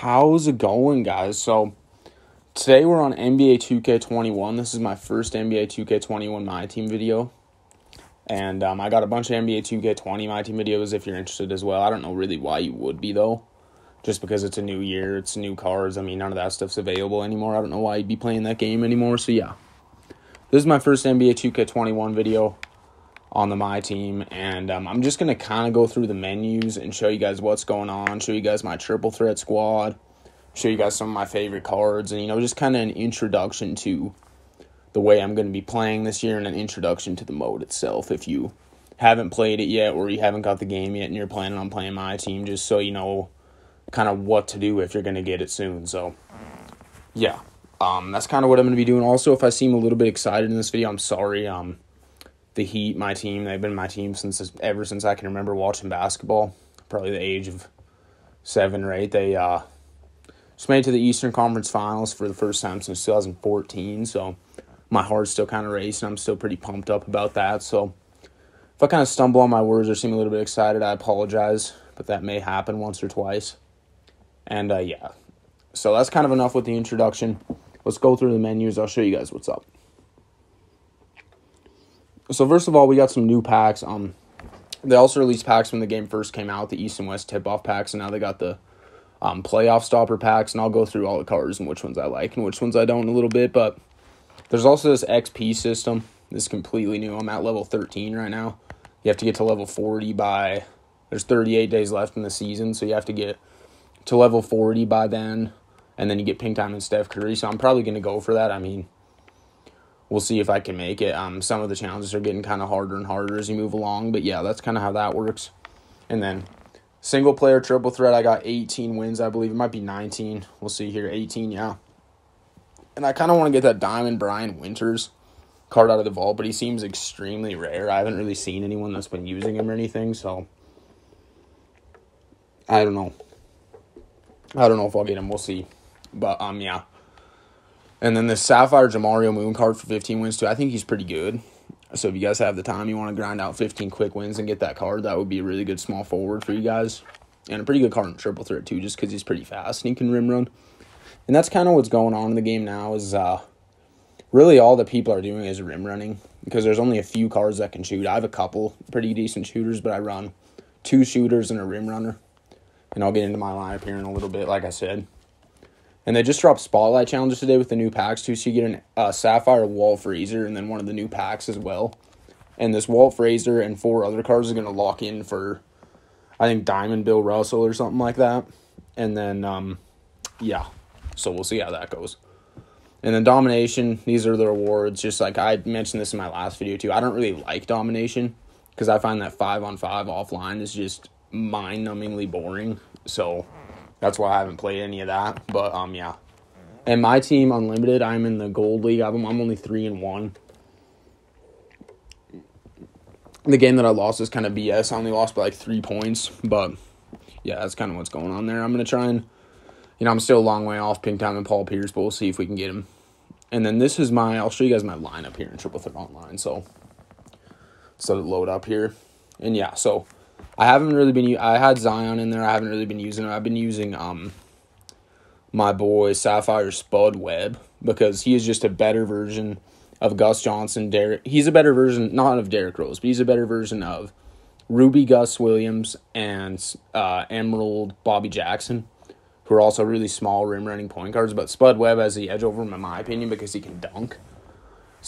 How's it going, guys? So, today we're on NBA 2K21. This is my first NBA 2K21 My Team video. And um, I got a bunch of NBA 2K20 My Team videos if you're interested as well. I don't know really why you would be, though. Just because it's a new year, it's new cards. I mean, none of that stuff's available anymore. I don't know why you'd be playing that game anymore. So, yeah. This is my first NBA 2K21 video on the My Team. And um, I'm just going to kind of go through the menus and show you guys what's going on, show you guys my triple threat squad, show you guys some of my favorite cards, and, you know, just kind of an introduction to the way I'm going to be playing this year and an introduction to the mode itself. If you haven't played it yet or you haven't got the game yet and you're planning on playing My Team, just so you know kind of what to do if you're going to get it soon. So, yeah. Um, that's kind of what I'm going to be doing. Also, if I seem a little bit excited in this video, I'm sorry. Um, the Heat, my team. They've been my team since ever since I can remember watching basketball. Probably the age of seven or eight. They uh, just made it to the Eastern Conference Finals for the first time since 2014. So my heart's still kind of racing. I'm still pretty pumped up about that. So if I kind of stumble on my words or seem a little bit excited, I apologize. But that may happen once or twice. And uh, yeah, so that's kind of enough with the introduction. Let's go through the menus. I'll show you guys what's up. So first of all, we got some new packs. Um, they also released packs when the game first came out, the East and West tip-off packs, and now they got the um, playoff stopper packs, and I'll go through all the cards and which ones I like and which ones I don't in a little bit. But there's also this XP system. This is completely new. I'm at level 13 right now. You have to get to level 40 by there's 38 days left in the season, so you have to get to level 40 by then, and then you get Pink Diamond Steph Curry. So I'm probably gonna go for that. I mean, we'll see if I can make it. Um, some of the challenges are getting kind of harder and harder as you move along, but yeah, that's kind of how that works. And then single player triple threat, I got 18 wins, I believe. It might be 19. We'll see here. 18, yeah. And I kind of want to get that Diamond Brian Winters card out of the vault, but he seems extremely rare. I haven't really seen anyone that's been using him or anything, so I don't know. I don't know if I'll get him. We'll see. But um, yeah. And then the Sapphire Jamario Moon card for 15 wins too. I think he's pretty good. So if you guys have the time, you want to grind out 15 quick wins and get that card, that would be a really good small forward for you guys. And a pretty good card in triple threat too, just because he's pretty fast and he can rim run. And that's kind of what's going on in the game now is uh, really all the people are doing is rim running because there's only a few cards that can shoot. I have a couple pretty decent shooters, but I run two shooters and a rim runner. And I'll get into my lineup here in a little bit, like I said. And they just dropped Spotlight challenges today with the new packs too. So you get a uh, Sapphire Walt Frazier and then one of the new packs as well. And this Walt Frazier and four other cards are going to lock in for, I think, Diamond Bill Russell or something like that. And then, um, yeah. So we'll see how that goes. And then Domination, these are the rewards. Just like I mentioned this in my last video too. I don't really like Domination because I find that 5 on 5 offline is just mind numbingly boring. So that's why I haven't played any of that. But um, yeah. And my team, Unlimited, I'm in the Gold League. I'm, I'm only three and one. The game that I lost is kind of BS. I only lost by like three points, but yeah, that's kind of what's going on there. I'm gonna try and, you know, I'm still a long way off Pink Diamond Paul Pierce, but we'll see if we can get him. And then this is my. I'll show you guys my lineup here in Triple Threat Online. So, so load up here, and yeah, so I haven't really been. I had Zion in there. I haven't really been using it. I've been using um my boy Sapphire Spud Webb because he is just a better version of Gus Johnson. Derek. He's a better version, not of Derrick Rose, but he's a better version of Ruby Gus Williams and uh, Emerald Bobby Jackson, who are also really small rim running point guards. But Spud Webb has the edge over him in my opinion because he can dunk.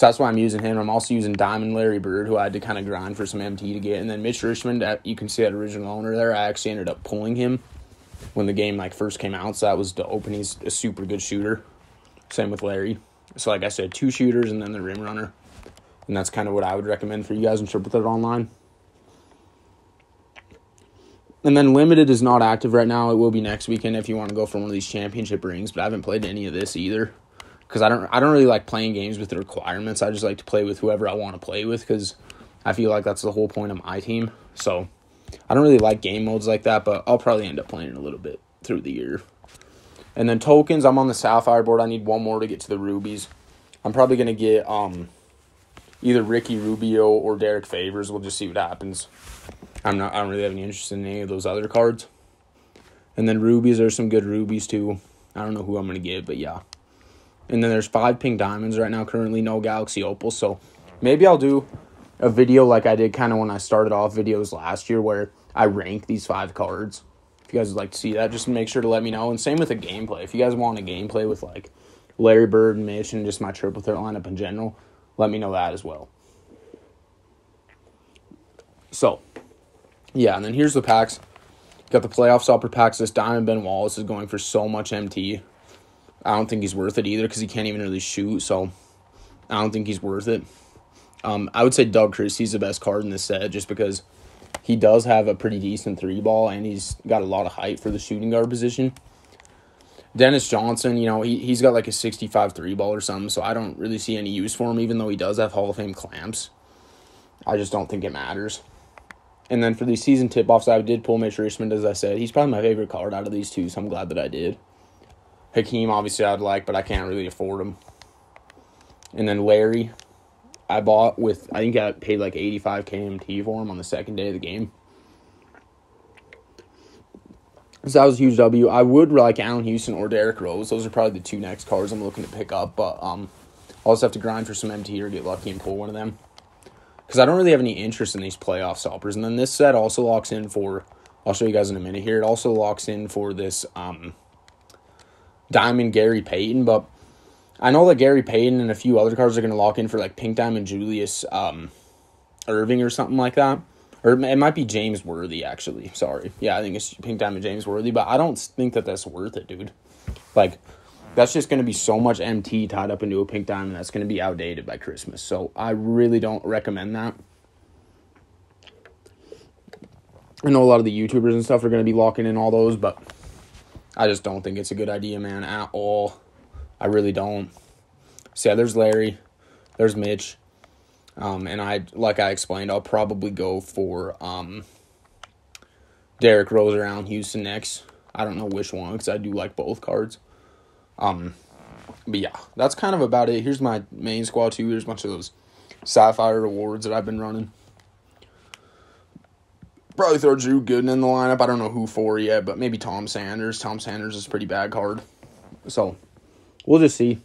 So that's why I'm using him. I'm also using Diamond Larry Bird, who I had to kind of grind for some MT to get. And then Mitch Richmond, you can see that original owner there. I actually ended up pulling him when the game like first came out. So that was the And he's a super good shooter. Same with Larry. So like I said, two shooters and then the rim runner. And that's kind of what I would recommend for you guys in Triple Threat Online. And then Limited is not active right now. It will be next weekend if you want to go for one of these championship rings. But I haven't played any of this either because I don't I don't really like playing games with the requirements. I just like to play with whoever I want to play with because I feel like that's the whole point of my team. So I don't really like game modes like that, but I'll probably end up playing a little bit through the year. And then tokens, I'm on the Sapphire board. I need one more to get to the Rubies. I'm probably gonna get um either Ricky Rubio or Derrick Favors. We'll just see what happens. I'm not I don't really have any interest in any of those other cards. And then rubies, there's some good rubies too. I don't know who I'm going to give, but yeah. And then there's five pink diamonds right now, currently no galaxy opals. So maybe I'll do a video like I did kind of when I started off videos last year where I rank these five cards. If you guys would like to see that, just make sure to let me know. And same with the gameplay. If you guys want a gameplay with like Larry Bird, Mitch, and just my triple threat lineup in general, let me know that as well. So, yeah, and then here's the packs. Got the playoff stopper packs. This Diamond Ben Wallace is going for so much MT. I don't think he's worth it either because he can't even really shoot. So, I don't think he's worth it. Um, I would say Doug Christie's the best card in this set just because he does have a pretty decent three ball and he's got a lot of height for the shooting guard position. Dennis Johnson, you know, he, he's got like a 65 three ball or something, so I don't really see any use for him, even though he does have Hall of Fame clamps. I just don't think it matters. And then for these season tip offs, I did pull Mitch Richmond, as I said. He's probably my favorite card out of these two, so I'm glad that I did. Hakeem, obviously, I'd like, but I can't really afford him. And then Larry, I bought with I think I paid like 85 KMT for him on the second day of the game. So that was a huge W. I would like Allan Houston or Derrick Rose. Those are probably the two next cards I'm looking to pick up. But um, I'll just have to grind for some MT or get lucky and pull one of them. Because I don't really have any interest in these playoff stoppers. And then this set also locks in for. I'll show you guys in a minute here. It also locks in for this um, Diamond Gary Payton, but I know that Gary Payton and a few other cards are going to lock in for like Pink Diamond Julius um, Erving or something like that. Or it might be James Worthy, actually. Sorry. Yeah, I think it's Pink Diamond James Worthy, but I don't think that that's worth it, dude. Like, that's just going to be so much MT tied up into a Pink Diamond that's going to be outdated by Christmas. So I really don't recommend that. I know a lot of the YouTubers and stuff are going to be locking in all those, but I just don't think it's a good idea, man, at all. I really don't. So yeah, there's Larry, there's Mitch, um, and I like I explained, I'll probably go for um, Derrick Rose around Houston next. I don't know which one because I do like both cards. Um, but yeah, that's kind of about it. Here's my main squad too. Here's a bunch of those Sapphire rewards that I've been running. Probably throw Drew Gooden in the lineup. I don't know who for yet, but maybe Tom Sanders. Tom Sanders is a pretty bad card. So we'll just see.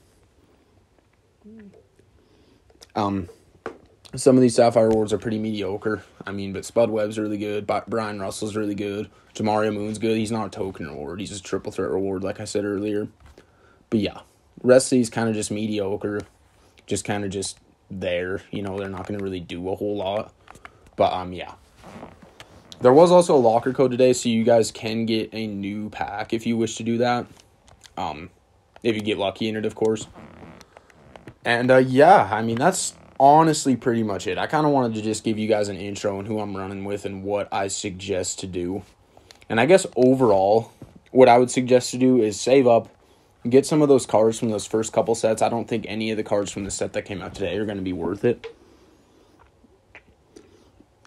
Um, some of these Sapphire awards are pretty mediocre. I mean, but Spud Webb's really good. Bryon Russell's really good. Jamario Moon's good. He's not a token reward. He's a triple threat reward, like I said earlier. But yeah, rest of these kind of just mediocre. Just kind of just there. You know, they're not going to really do a whole lot. But um, yeah. There was also a locker code today, so you guys can get a new pack if you wish to do that. Um, if you get lucky in it, of course. And uh, yeah, I mean that's honestly pretty much it. I kind of wanted to just give you guys an intro and who I'm running with and what I suggest to do. And I guess overall, what I would suggest to do is save up, get some of those cards from those first couple sets. I don't think any of the cards from the set that came out today are going to be worth it.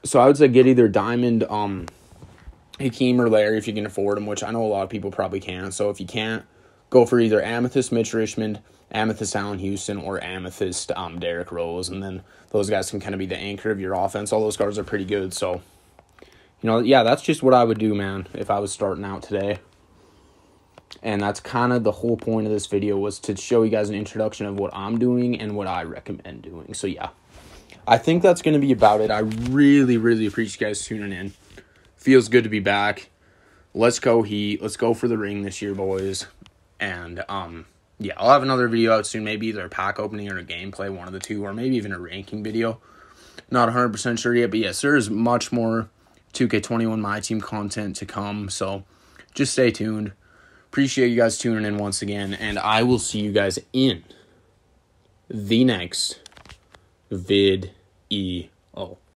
So I would say get either Diamond, um, Hakeem or Larry if you can afford them, which I know a lot of people probably can. So if you can't, go for either Amethyst Mitch Richmond, Amethyst Allan Houston, or Amethyst um, Derrick Rose, and then those guys can kind of be the anchor of your offense. All those cards are pretty good, so you know, yeah, that's just what I would do, man, if I was starting out today. And that's kind of the whole point of this video was to show you guys an introduction of what I'm doing and what I recommend doing. So yeah, I think that's going to be about it. I really, really appreciate you guys tuning in. Feels good to be back. Let's go Heat. Let's go for the ring this year, boys. And um, yeah, I'll have another video out soon. Maybe either a pack opening or a gameplay, one of the two, or maybe even a ranking video. Not 100% sure yet, but yes, there is much more 2K21 My Team content to come. So just stay tuned. Appreciate you guys tuning in once again, and I will see you guys in the next vid e o.